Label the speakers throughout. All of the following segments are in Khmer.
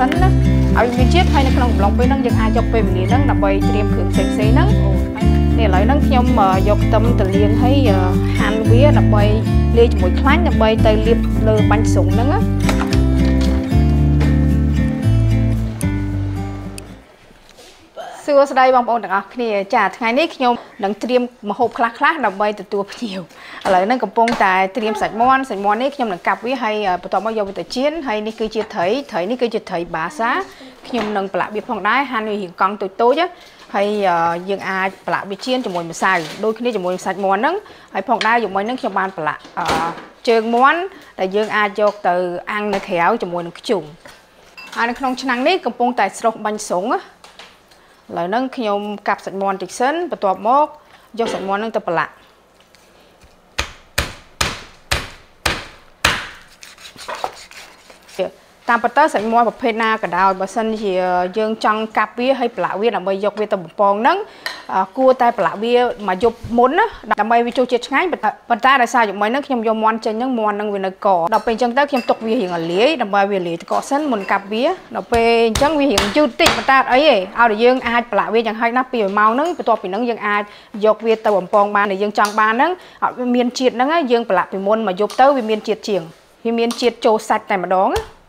Speaker 1: សិនណាឲ្យមានជាតិហើយនៅក្នុងកំឡុងពេលហ្នឹងយើងអាចយកពេលវេលាហ្នឹងដើម្បីត្រៀមគ្រឿងផ្សេងៗហ្នឹងនេះឥឡូវហ្នឹងខ្ញុំយកខ្ទឹមទៅលាងហើយហាន់វាដើម្បីលាយជាមួយខ្លាញ់ដើម្បីទៅលាបលើបាញ់ស្រុងហ្នឹងណា សួស្តីបងប្អូនទាំងអស់គ្នាចាថ្ងៃនេះខ្ញុំនឹងត្រៀមម្ហូបខ្លះៗដើម្បីទទួលភ្ញៀវឥឡូវហ្នឹងកំពុងតែត្រៀមសាច់មាន់សាច់មាន់នេះខ្ញុំនឹងកាប់វាហើយបន្ទាប់មកយកវាទៅចៀនហើយនេះគឺជាត្រីត្រីនេះគឺជាត្រីបាសាខ្ញុំនឹងប្រឡាក់វាផងដែរហាន់វារៀងកង់តូចតូចហើយយើងអាចប្រឡាក់វាចៀនជាមួយម្សៅដូចគ្នាជាមួយសាច់មាន់ហ្នឹងហើយផងដែរជាមួយនឹងខ្ញុំបានប្រឡាក់ជើងមាន់ដែលយើងអាចយកទៅអាំងនៅក្រៅជាមួយនឹងខ្ជុំហើយនៅក្នុងឆ្នាំងនេះកំពុងតែស្រុះបាញ់ស្រុងណា ឥឡូវហ្នឹងខ្ញុំកាប់សាច់មាន់តិចសិនបន្ទាប់មកយកសាច់មាន់ហ្នឹងទៅប្រឡាក់តាមពិតទៅសាច់មាន់ប្រភេទណាក៏ដោយបើសិនជាយើងចង់កាប់វាហើយប្រឡាក់វាដើម្បីយកវាទៅបំពងហ្នឹង គួរតែប្រឡាក់វាមកយប់មុនណាដើម្បីវាចូលជាតិឆ្ងាញ់ប៉ុន្តែដោយសារយប់មិញហ្នឹងខ្ញុំយកមាន់ចេញហ្នឹងមាន់ហ្នឹងវានៅកដល់ពេលអញ្ចឹងទៅខ្ញុំទុកវារៀងលាយដើម្បីវាលាយតកសិនមុនកាប់វាដល់ពេលអញ្ចឹងវារៀងយឺតតិចប៉ុន្តែអីទេឲ្យតែយើងអាចប្រឡាក់វាយ៉ាងហោចណាស់2ម៉ោងហ្នឹងបន្ទាប់ពីហ្នឹងយើងអាចយកវាទៅបំពងបានដែលយើងចង់បានហ្នឹងអត់វាមានជាតិហ្នឹងយើងប្រឡាក់ពីមុនមកយប់ទៅវាមានជាតិជាងវាមានជាតិចូលសាច់តែម្ដងណា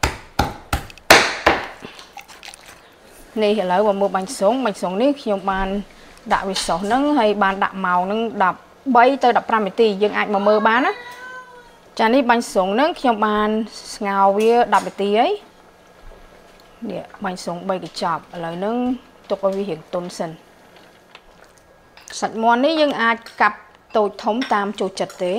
Speaker 1: នេះឥឡូវមកមើលបាញ់ស្រុងបាញ់ស្រុងនេះខ្ញុំបាន ដាក់វាសុសហ្នឹងហើយបានដាក់ម៉ោងហ្នឹង13ទៅ15នាទីយើងអាចមកមើលបានណាចានេះបាញ់ស្រុងហ្នឹងខ្ញុំបានស្ងោរវា10នាទីហើយនេះបាញ់ស្រុង3កញ្ចប់ឥឡូវហ្នឹងទុកឲ្យវារៀងទន់សិនសាច់មាន់នេះយើងអាចកាប់តូចធំតាមចូលចិត្តទេ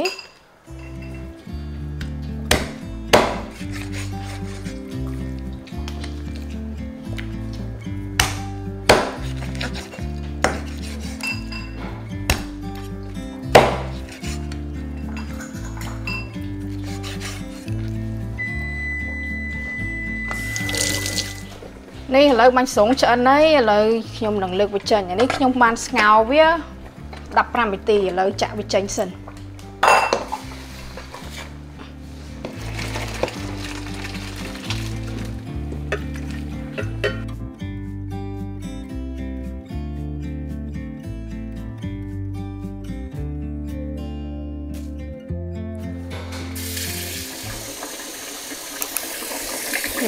Speaker 1: នេះឥឡូវបាញ់ស្រុងឆ្អិនហើយឥឡូវខ្ញុំនឹងលើកវាចេញអានេះខ្ញុំបានស្ងោរវា15នាទីឥឡូវចាក់វាចេញសិន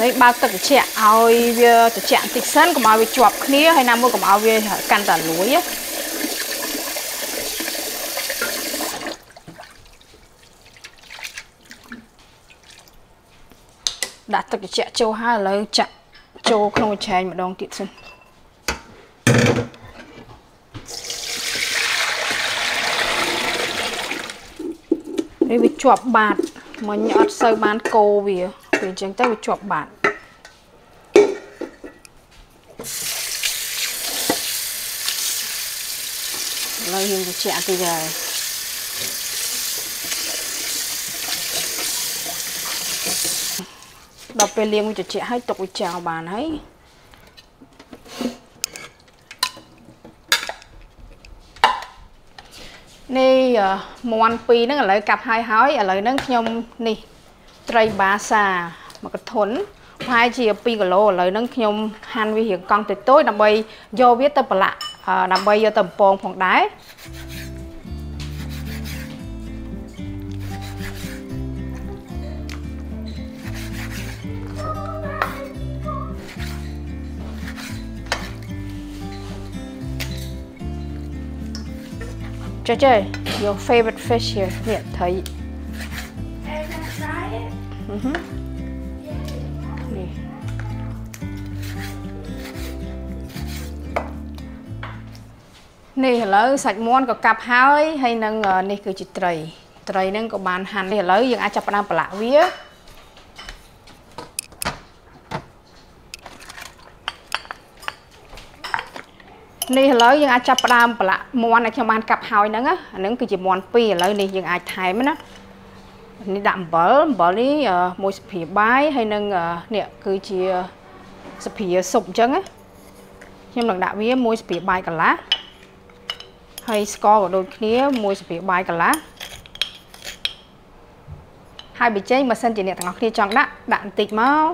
Speaker 1: នេះបើកទឹកត្រជាក់ឲ្យវាត្រជាក់បន្តិចសិនកុំឲ្យវាជាប់គ្នាហើយណាមួយកុំឲ្យវាកាន់តែលួយដាក់ទឹកត្រជាក់ចូលហើយឥឡូវចាក់ចូលក្នុងឆែងម្ដងទៀតសិននេះវាជាប់បាតមិញអត់សូវបានកោវា ពេលអញ្ចឹងទៅវាជាប់បាតឥឡូវយើងបញ្ជាក់តិចហើយដល់ពេលលាងវាត្រជាក់ហើយទុកវាចោលបានហើយនេះមាន់ពីរហ្នឹងឥឡូវកាប់ហើយហើយឥឡូវហ្នឹងខ្ញុំនេះ ត្រីបាសាមួយកធុនប្រហែលជា2គីឡូឥឡូវហ្នឹងខ្ញុំហាន់វារៀងកង់តូចៗដើម្បីយកវាទៅប្រឡាក់ដើម្បីយកទៅបំពងផងដែរចេះចេះ your favorite fish here នេះត្រី នេះឥឡូវសាច់មាន់ក៏កាប់ហើយហើយនឹងនេះគឺជាត្រី ត្រីហ្នឹងក៏បានហាន់នេះឥឡូវយើងអាចចាប់ផ្ដើមប្រឡាក់វានេះឥឡូវយើងអាចចាប់ផ្ដើមប្រឡាក់មាន់ដែលខ្ញុំបានកាប់ហើយហ្នឹងអាហ្នឹងគឺជាមាន់ពីរឥឡូវនេះយើងអាចថែមណា នេះដាក់អំបិលអំបិលនេះមួយស្ព្រាបាយហើយនឹងនេះគឺជាស្ព្រាស៊ុបអញ្ចឹងណាខ្ញុំនឹងដាក់វាមួយស្ព្រាបាយកន្លះហើយស្ករក៏ដូចគ្នាមួយស្ព្រាបាយកន្លះហើយប៊ីចេងបើសិនជាអ្នកទាំងអស់គ្នាចង់ដាក់ដាក់បន្តិចមក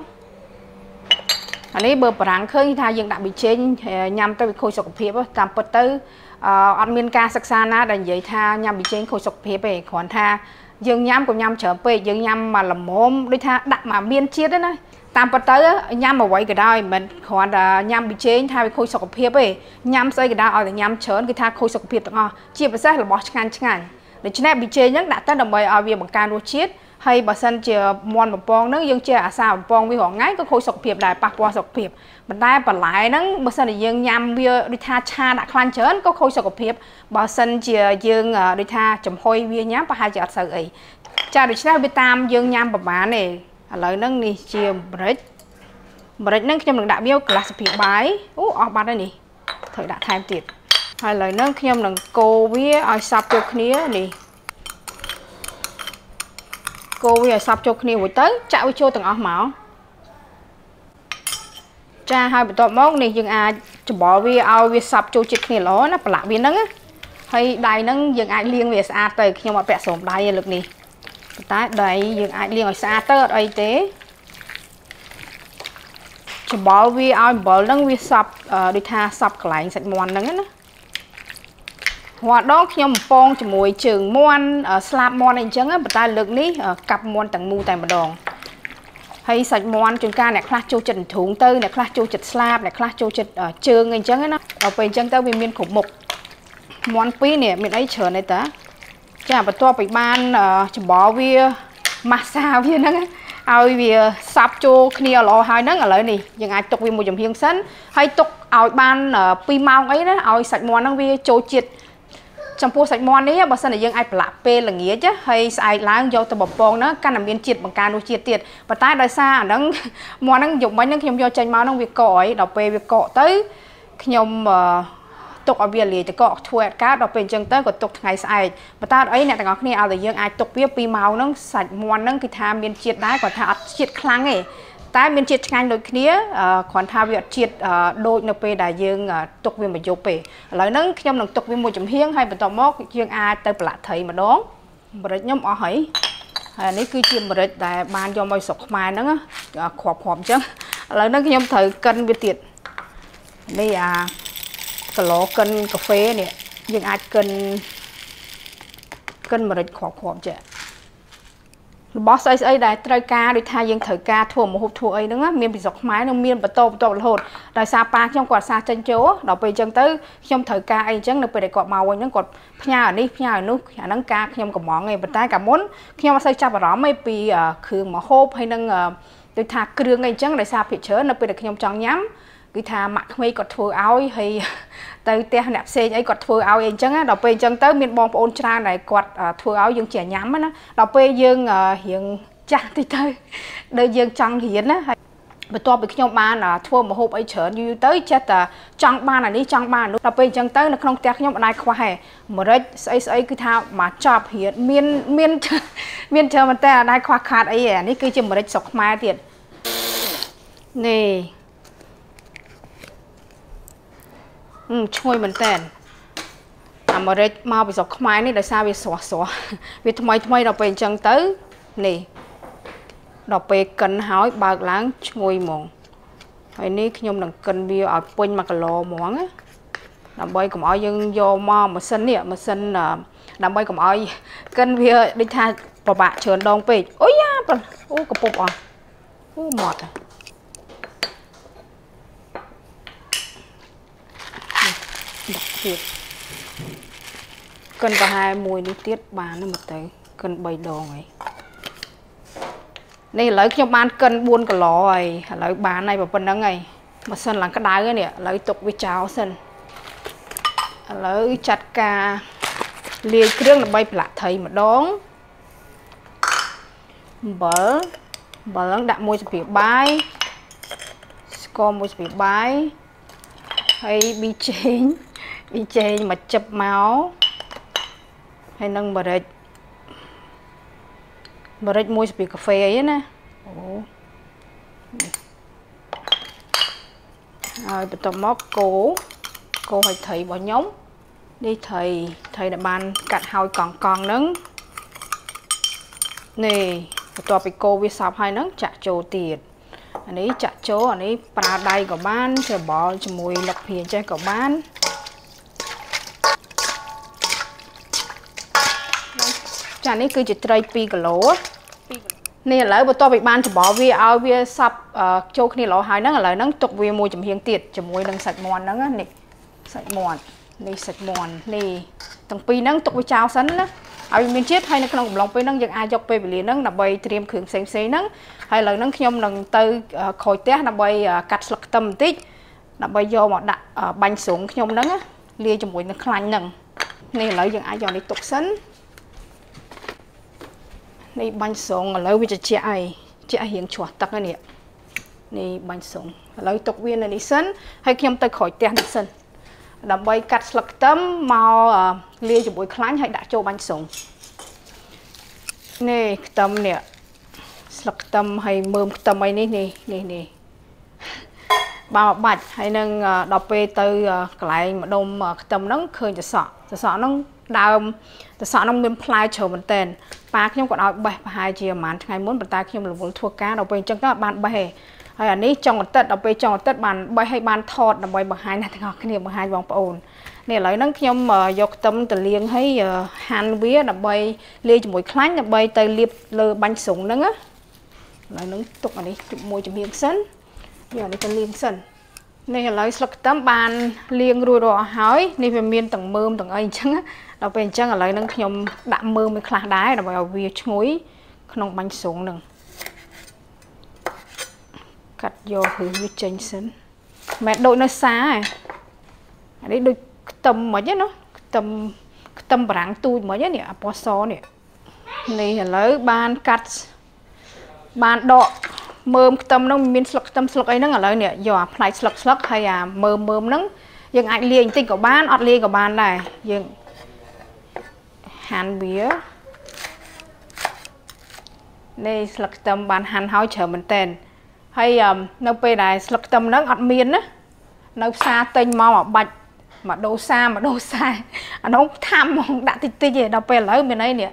Speaker 1: អានេះបើបារាំងឃើញថាយើងដាក់ប៊ីចេងញ៉ាំទៅវាខូចសុខភាពតាមពិតទៅអត់មានការសិក្សាណាដែលនិយាយថាញ៉ាំប៊ីចេងខូចសុខភាពទេគ្រាន់ថា យើងញ៉ាំក៏ញ៉ាំច្រើនពេកយើងញ៉ាំមកល្មមដូចថាដាក់មកមានជាតិណាតាមពិតទៅញ៉ាំអ្វីក៏ដោយមិនគ្រាន់តែញ៉ាំប៊ីចេងថាវាខូចសុខភាពទេញ៉ាំស្អីក៏ដោយឲ្យតែញ៉ាំច្រើនគឺថាខូចសុខភាពទាំងអស់ជាពិសេសរបស់ឆ្ងាញ់ឆ្ងាញ់ដូច្នេះប៊ីចេងហ្នឹងដាក់ទៅដើម្បីឲ្យវាបង្កើនរសជាតិ ហើយបើសិនជាមន់បំពងហ្នឹងយើងជាអាសាបំពងវារងថ្ងៃក៏ខូចសុខភាពដែរប៉ះពាល់សុខភាពប៉ុន្តែបន្លែហ្នឹងបើសិនជាយើងញ៉ាំវាដូចថាឆាដាក់ខ្លាញ់ច្រើនក៏ខូចសុខភាពបើសិនជាយើងដូចថាចំហុយវាញ៉ាំប្រហែលជាអត់សូវអីចាដូច្នេះវាតាមយើងញ៉ាំប្រហែលទេឥឡូវហ្នឹងនេះជាម្រេចម្រេចហ្នឹងខ្ញុំនឹងដាក់វាក្លាសពីបាយអូអស់បាត់ហើយនេះត្រូវដាក់ថែមទៀតហើយឥឡូវហ្នឹងខ្ញុំនឹងកូរវាឲ្យសព្វចូលគ្នានេះ កូរវាឲ្យសព្វចូលគ្នារួចទៅ ចាក់វាចូលទាំងអស់មកចាហើយបន្ទាប់មកនេះយើងអាចច្បល់វាឲ្យវាសព្វចូលជាតិគ្នាល្អណាប្រឡាក់វាហ្នឹងហើយដៃហ្នឹងយើងអាចលាងវាស្អាតទៅខ្ញុំអត់ពាក់ស្រោមដៃទេលើកនេះប៉ុន្តែដៃយើងអាចលាងឲ្យស្អាតទៅអត់អីទេច្បល់វាឲ្យអំបិលហ្នឹងវាសប់ដូចថាសប់កន្លែងសាច់មាន់ហ្នឹងណា រាល់ដងខ្ញុំពងជាមួយជើងមាន់ស្លាបមាន់អីអញ្ចឹងប៉ុន្តែលើកនេះកាប់មាន់ទាំងមូលតែម្ដងហើយសាច់មាន់ជួនកាលអ្នកខ្លះចូលចិត្តធូងទៅអ្នកខ្លះចូលចិត្តស្លាបអ្នកខ្លះចូលចិត្តជើងអីអញ្ចឹងណាដល់ពេលអញ្ចឹងទៅវាមានគ្រប់មុខមាន់ពីរនេះមានអីច្រើនទេតា ចាបន្ទាប់ពីបានច្បល់វាម៉ាស្សាវាហ្នឹងឲ្យវាសាប់ចូលគ្នាល្អហើយហ្នឹងឥឡូវនេះយើងអាចទុកវាមួយចំហៀងសិនហើយទុកឲ្យបាន2ម៉ោងអីណាឲ្យសាច់មាន់ហ្នឹងវាចូលជាតិ ចំពោះសាច់មាន់នេះបើសិនជាយើងអាចប្រឡាក់ពេលល្ងាចហើយស្អែកឡើងយកទៅបំពងហ្នឹងកាន់តែមានជាតិបង្កើនរសជាតិទៀតប៉ុន្តែដោយសារអាហ្នឹងមាន់ហ្នឹងយកមិញហ្នឹងខ្ញុំយកចេញមកហ្នឹងវាកកអីដល់ពេលវាកកទៅខ្ញុំទុកឲ្យវាលាយទៅកកធ្វើអត់កើតដល់ពេលអញ្ចឹងទៅក៏ទុកថ្ងៃស្អែកប៉ុន្តែអីអ្នកទាំងអស់គ្នាឲ្យតែយើងអាចទុកវា2ម៉ោងហ្នឹងសាច់មាន់ហ្នឹងគឺថាមានជាតិដែរគាត់ថាអត់ជាតិខ្លាំងទេ តែមានជាតិឆ្ងាញ់ដូចគ្នាគ្រាន់ថាវាអត់ជាតិដូចនៅពេលដែលយើងទុកវាមួយយប់ទេឥឡូវហ្នឹងខ្ញុំនឹងទុកវាមួយចំហៀងហើយបន្ទាប់មកយើងអាចទៅប្រឡាក់ត្រីម្ដងម្រេចខ្ញុំអស់ហើយហើយនេះគឺជាម្រេចដែលបានយកមកស្រុកខ្មែរហ្នឹងគ្រាប់គ្រាប់អញ្ចឹងឥឡូវហ្នឹងខ្ញុំត្រូវកិនវាទៀតនេះអាគីឡូកិនកាហ្វេនេះយើងអាចកិនកិនម្រេចគ្រាប់គ្រាប់ចេះ របស់ស្អីស្អីដែលត្រូវការដូចថាយើងត្រូវការធ្វើមហូបធ្វើអីហ្នឹងមានពីស្រុកខ្មែរនឹងមានបន្តបន្តរហូតដោយសារប៉ាខ្ញុំគាត់សាចេញចូលដល់ពេលអញ្ចឹងទៅខ្ញុំត្រូវការអីអញ្ចឹងនៅពេលដែលគាត់មកវិញហ្នឹងគាត់ផ្ញើអានេះផ្ញើអានោះអាហ្នឹងការខ្ញុំកំងឯងប៉ុន្តែកាលមុនខ្ញុំអត់សូវចាប់អារម្មណ៍ឯពីគ្រឿងមហូបហើយនឹងដូចថាគ្រឿងអីអញ្ចឹងដោយសារភាគច្រើននៅពេលដែលខ្ញុំចង់ញ៉ាំ គឺថាម៉ាក់ក្មេងគាត់ធ្វើឲ្យហើយទៅផ្ទះអ្នកផ្សេងអីគាត់ធ្វើឲ្យអីអញ្ចឹងដល់ពេលអញ្ចឹងទៅមានបងប្អូនច្រើនដែលគាត់ធ្វើឲ្យយើងជាញ៉ាំណាដល់ពេលយើងរៀងចាស់តិចទៅដូចយើងចង់រៀនណាហើយបន្ទាប់ពីខ្ញុំបានធ្វើមហូបអីច្រើនយូរទៅចេះតែចង់បានអានេះចង់បាននោះដល់ពេលអញ្ចឹងទៅនៅក្នុងផ្ទះខ្ញុំអត់ដែរខ្វះទេម្រេចស្អីស្អីគឺថាមកចប់រៀនមានមានមានច្រើនមែនតើអត់ដែរខ្វះខាតអីទេអានេះគឺជាម្រេចស្រុកខ្មែរទៀតនេះ ឈ្ងុយមែនតើអាមេរិកមកពីស្រុកខ្មែរនេះដោយសារវាស្រស់ស្រស់វាថ្មីថ្មីដល់ពេលអញ្ចឹងទៅនេះដល់ពេលកិនហើយបើកឡើងឈ្ងុយហ្មងហើយនេះខ្ញុំនឹងកិនវាឲ្យពេញ1គីឡូហ្មងណាដើម្បីកុំឲ្យយើងយកមកម៉ាស៊ីននេះម៉ាស៊ីនដើម្បីកុំឲ្យកិនវាដូចថាពិបាកច្រើនដងពេកអូយ៉ាអូកពុបអស់អូមាត់ដាក់ ទៀតកិនប្រហែលមួយនេះទៀតបានហ្នឹងមកទៅកិន3ដងហើយនេះឥឡូវខ្ញុំបានកិន4គីឡូហើយឥឡូវបានហើយប៉ុណ្្នឹងហើយម៉ាស៊ីនឡើងក្តៅហើយនេះឥឡូវទុកវាចោលសិនឥឡូវចាត់ការលាយគ្រឿងដើម្បីប្រឡាក់ត្រីម្ដងអំបិលអំបិលហ្នឹងដាក់មួយស្ព្រាបាយស្ករមួយស្ព្រាបាយហើយប៊ីចេង ប៊ីចេងមកចិបមកហើយនឹងម្រេចម្រេចមួយស្ពីកាហ្វេអីណាអូហើយបន្ទាប់មកកូរកូរឲ្យត្រីរបស់ខ្ញុំនេះត្រីត្រីដែលបាន កាត់ហើយកង់កង់ហ្នឹងនេះបន្ទាប់ពីកូរវាសពហើយហ្នឹងចាក់ចូលទៀតអានេះចាក់ចូលអានេះប្រើដៃក៏បានច្របល់ជាមួយលឹកភៀងចេះក៏បាន ចានេះគឺជាត្រី2គីឡូនេះឥឡូវបន្ទាប់ពីបានច្របល់វាឲ្យវាសប់ចូលគ្នាល្អហើយហ្នឹងឥឡូវហ្នឹងទុកវាមួយចំហៀងទៀតជាមួយនឹងសាច់មាន់ហ្នឹងនេះសាច់មាន់នេះសាច់មាន់នេះទាំងពីរហ្នឹងទុកវាចោលសិនណាឲ្យមានជាតិហើយនៅក្នុងកំឡុងពេលហ្នឹងយើងអាចយកពេលវេលាហ្នឹងដើម្បីត្រៀមគ្រឿងផ្សេងផ្សេងហ្នឹងហើយឥឡូវហ្នឹងខ្ញុំនឹងទៅក្រោយផ្ទះដើម្បីកាត់ស្លឹកខ្ទឹមបន្តិចដើម្បីយកមកដាក់បាញ់ស្រុងខ្ញុំហ្នឹងលាយជាមួយនឹងខ្លាញ់ហ្នឹងនេះឥឡូវយើងអាចយកនេះទុកសិន នេះបាញ់ស្រុងឥឡូវវាត្រជាក់ហើយជាក់រៀងជ្រោះទឹកហើយនេះនេះបាញ់ស្រុងឥឡូវទុកវានៅនេះសិនហើយខ្ញុំទៅក្រោយផ្ទះនេះសិនដើម្បីកាត់ស្លឹកខ្ទឹមមកលាយជាមួយខ្លាញ់ហើយដាក់ចូលបាញ់ស្រុងនេះខ្ទឹមនេះស្លឹកខ្ទឹមហើយមើមខ្ទឹមអីនេះនេះនេះនេះបើបាច់ហើយនឹងដល់ពេលទៅកន្លែងម្ដុំខ្ទឹមហ្នឹងឃើញសសក់សសក់ហ្នឹងដើមសសក់ហ្នឹងមានផ្លែច្រើនមែនតើ ប៉ាខ្ញុំក៏ឲ្យបេះប្រហែលជាប្រហែលថ្ងៃមុនប៉ុន្តែខ្ញុំរវល់ធ្វើការដល់ពេលអញ្ចឹងទៅអត់បានបេះទេហើយអានេះចុងអាទិត្យដល់ពេលចុងអាទិត្យបានបេះឲ្យបានថតដើម្បីបង្ហាញអ្នកទាំងអស់គ្នាបង្ហាញបងប្អូននេះឥឡូវហ្នឹងខ្ញុំយកខ្ទឹមទៅលាងឲ្យហាន់វាដើម្បីលាយជាមួយខ្លាញ់ដើម្បីទៅលាបលើបាញ់ស្រុងហ្នឹងណាឥឡូវហ្នឹងទុកអានេះទុកមួយចំហៀងសិនយកអានេះទៅលាងសិននេះឥឡូវស្លឹកខ្ទឹមបានលាងរួចរាល់ហើយនេះវាមានទាំងមើមទាំងអីអញ្ចឹង ដល់ពេលអញ្ចឹងឥឡូវហ្នឹងខ្ញុំដាក់មើមមួយខ្លះដែរដើម្បីឲ្យវាឈ្ងុយក្នុងបាញ់ស្រុងហ្នឹងកាត់យកព្រឹសវាចេញសិនមិនដូចនៅសាឯអានេះដូចខ្ទឹមមិនហ្នឹងណាខ្ទឹមខ្ទឹមបារាំងទូចមិនហ្នឹងនេះអាពណ៌សនេះនេះឥឡូវបានកាត់បានដកមើមខ្ទឹមហ្នឹងមានស្លឹកខ្ទឹមស្លឹកអីហ្នឹងឥឡូវនេះយកអាផ្លែស្លឹកស្លឹកហើយអាមើមមើមហ្នឹងយើងអាចលាយបន្តិចក៏បានអត់លាយក៏បានដែរយើង ហាន់វានេះស្លឹកខ្ទឹមបានហាន់ហើយច្រើនមែនតើហើយនៅពេលដែលស្លឹកខ្ទឹមហ្នឹងអត់មានណានៅផ្សារទិញមកមកបាច់មកដូសាមកដូសាអានោះថាំហ្មងដាក់តិចតិចឯដល់ពេលឥឡូវមានអីនេះ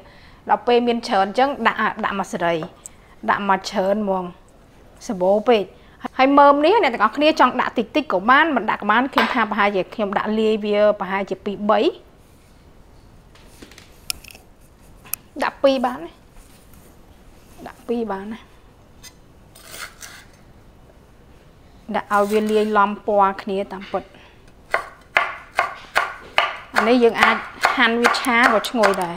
Speaker 1: ដល់ពេលមានច្រើនអញ្ចឹងដាក់ដាក់មកសេរី ដាក់មកច្រើនហ្មងសបោពេកហើយមើមនេះអ្នកទាំងអស់គ្នាចង់ដាក់តិចតិចក៏បានមិនដាក់ក៏បានខ្ញុំថាប្រហែលជាខ្ញុំដាក់លាយវាប្រហែលជា2 3 ដាក់2បានទេដាក់2បានណាដាក់ឲ្យវាលាយឡំពណ៌គ្នាតាមពិតអានេះយើងអាចហាន់វាឆាក៏ឈ្ងុយដែរ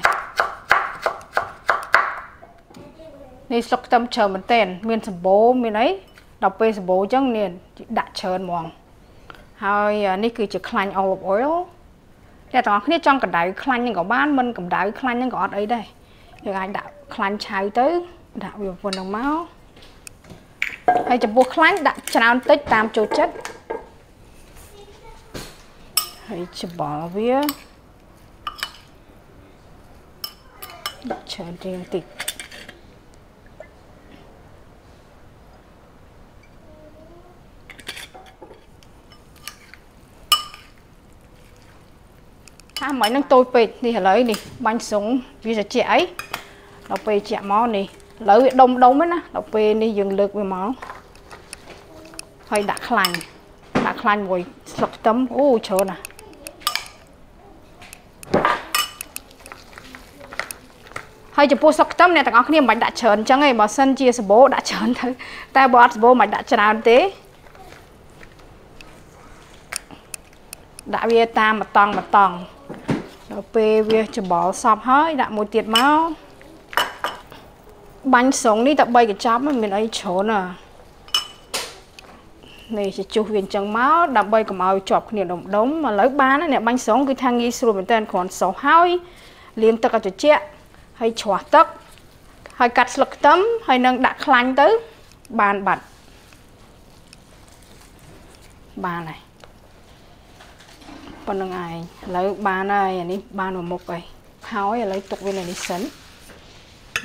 Speaker 1: នេះស្លឹកខ្ទឹមច្រើនមែនទែនមានសម្បូរមានអីដល់ពេលសម្បូរអញ្ចឹងនេះដាក់ច្រើនហ្មងហើយនេះគឺជាខ្លាញ់ olive oil អ្នកទាំងអស់គ្នាចង់កម្ដៅខ្លាញ់ហ្នឹងក៏បានមិនកម្ដៅខ្លាញ់ហ្នឹងក៏អត់អីដែរ យើងអាចដាក់ខ្លាញ់ឆៅទៅដាក់វាប៉ុណ្ណឹងមកហើយចំពោះខ្លាញ់ដាក់ច្រើនតិចតាមចូលចិត្តហើយច្បល់វាច្រើនជាងតិចថាមិននឹងតូចពេកនេះឥឡូវនេះបាញ់ស្រុងវាត្រជាក់អី ដល់ពេលជាក់មកនេះឥឡូវវាដុំដុំណាដល់ពេលនេះយើងលើកវាមកហើយដាក់ខ្លាញ់ដាក់ខ្លាញ់មួយស្លឹកខ្ទឹមអូច្រើនណាស់ហើយចំពោះស្លឹកខ្ទឹមអ្នកទាំងអស់គ្នាមិនបាច់ដាក់ច្រើនអញ្ចឹងឯងបើសិនជាសបោដាក់ច្រើនទៅតែបើអត់សបោមិនបាច់ដាក់ច្រើនទេដាក់វាតាមម្តង់ម្តង់ដល់ពេលវាច្បល់សពហើយដាក់មួយទៀតមក បាញ់ស្រងនេះតែ3កញ្ចប់មានអីច្រើនណានេះជាជុះវាអញ្ចឹងមកដើម្បីកុំឲ្យជាប់គ្នាដុំដុំឥឡូវបានអ្នកបាញ់ស្រងគឺថាងាយស្រួលមែនតើគ្រាន់សោះហើយលាងទឹកឲ្យត្រជាក់ហើយច្រោះទឹកហើយកាត់ស្លឹកខ្ទឹមហើយនឹងដាក់ខ្លាញ់ទៅបានបាត់បានហើយប៉ុណ្្នឹងឯងឥឡូវបានហើយអានេះបានមួយមុខហើយហើយឥឡូវទុកវានៅនេះសិន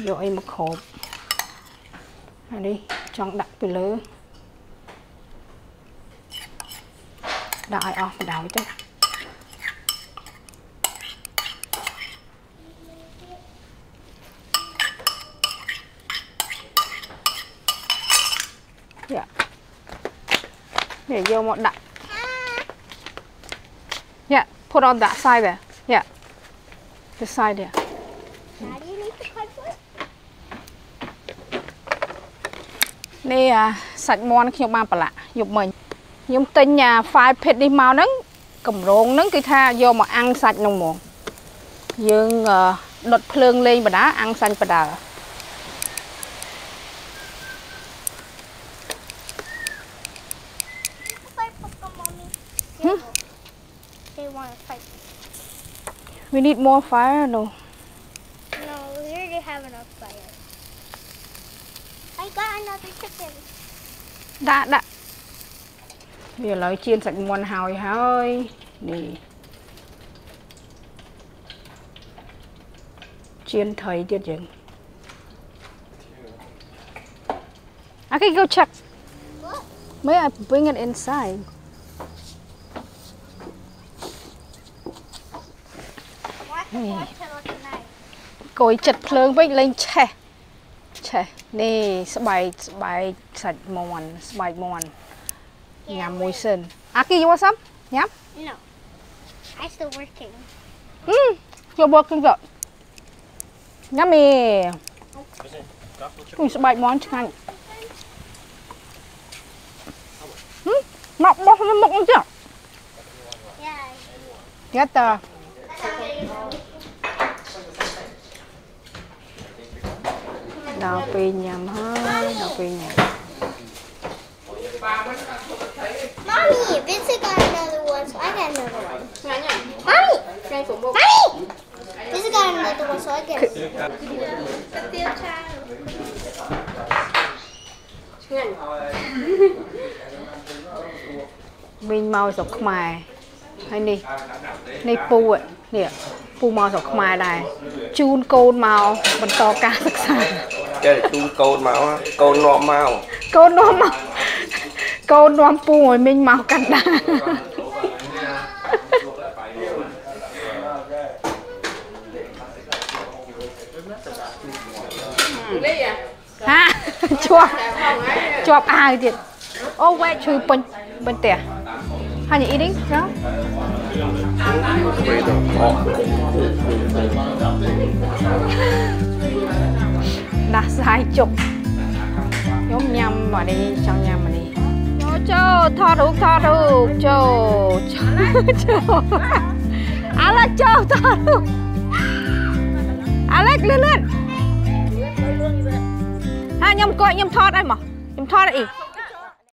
Speaker 1: យកអីមកគ្របអានេះចង់ដាក់ពីលើដាក់ឲ្យអស់បណ្ដោយទៅយ៉ានេះយកមកដាក់ Yeah put on that side there Yeah this side there នេះអាសាច់មាន់ខ្ញុំបានប្រឡាក់យប់មិញខ្ញុំទិញអា file pit នេះមកហ្នឹងកម្រងហ្នឹងគឺថាយកមកអាំងសាច់ហ្នឹងហ្មងយើងអឺដុតភ្លើងលេងបដាអាំងសាច់បដា
Speaker 2: Fight Pokemon, mommy.
Speaker 1: Hmm?
Speaker 2: They want to fight.
Speaker 1: we need more fire no
Speaker 2: No, we already have enough fire. I got another chicken.
Speaker 1: ដាក់ដាក់វាឥឡូវជៀនសាច់មាន់ហើយហើយនេះជៀនត្រីទៀតយើង Okay go check
Speaker 2: What?
Speaker 1: May I bring it inside?
Speaker 2: Watch,
Speaker 1: Hmm.
Speaker 2: watch it look nice.
Speaker 1: គួយចិត្តភ្លើងវិញលេងឆេះឆេះ នេះស្បែកស្បែកសាច់មាន់ស្បែកមាន់ញ៉ាំមួយសិនអាគីយកសាំញ៉ាំ
Speaker 2: No. I'm still working.
Speaker 1: ហឹមយកមកគឹងទៅញ៉ាំមីគូស្បែកមាន់ឆ្ងាញ់ហឹមមកបោះនៅមុខអញ្ចឹង
Speaker 2: Yeah.
Speaker 1: យ៉ាត់ ដល់ពេលញ៉ាំហើយដល់ពេលញ៉ាំ
Speaker 2: Mommy, Vincent got another one, so I got another one. Mommy! Mommy! Vincent got another one, so I get it.
Speaker 1: មីងមកស្រុកខ្មែរហើយនេះនេះពូ ạ នេះពូមកស្រុកខ្មែរដែរជូនកូនមកបន្តការសិក្សា
Speaker 3: ចេះជូនកូនមកកូននាំមក
Speaker 1: កូននាំមកកូននាំពូឲ្យមីងមកកាន់ដាហាជាប់ជាប់អាវទៀតអូវ៉ែឈឺពេញពេញផ្ទះ How you eating now?
Speaker 3: ពេលទៅអស់
Speaker 1: ដាស់សាយជប់ខ្ញុំញ៉ាំអានេះចង់ញ៉ាំអានេះចូលចូលថតរូបថតរូបចូលចូលចូលអាឡិចចូលថតរូបអាឡិចលឿនលឿនហើយខ្ញុំគាត់ខ្ញុំថតឲ្យមកខ្ញុំថតអី